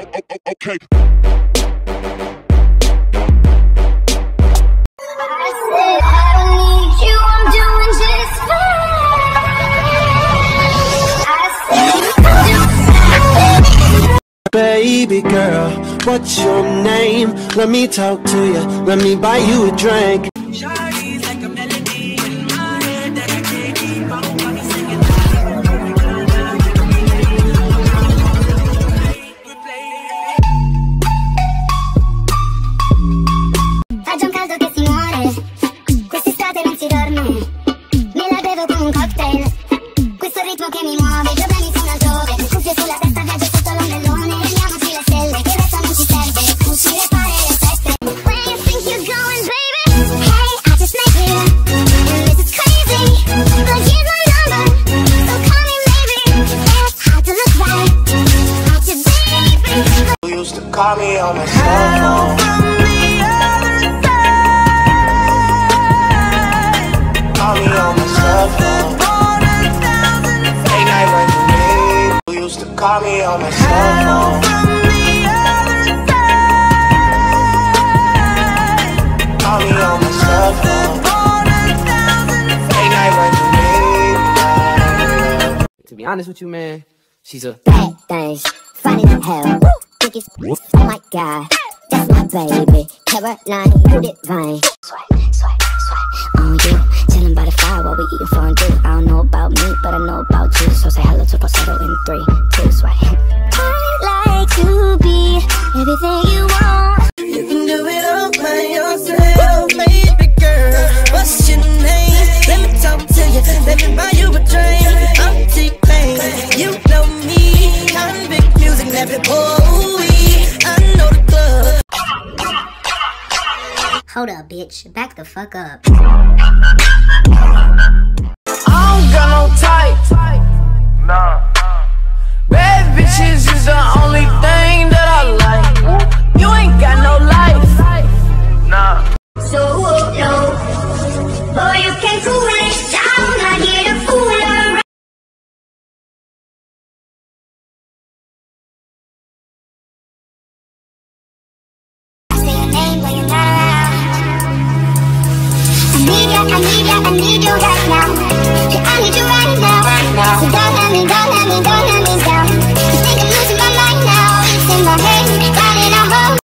Oh, oh, oh, okay. I said I don't need you, I'm doing just fine. I said Baby girl, what's your name? Let me talk to you, let me buy you a drink. Call me on my cell phone. Call me on my cell phone. Late night when you need. You used to call me on my cell phone. Call me on my cell phone. Late night when you need. To be honest with you, man, she's a bad things, funny than hell. Biggest, oh my god, that's my baby. Caroline, you sweat, sweat on you. Chilling by the fire while we eating fondue. I don't know about me, but I know about you. So say hello to falsetto in three, two, sweat. I'd like to be everything you Hold up, bitch. Back the fuck up. I need need I need you right now.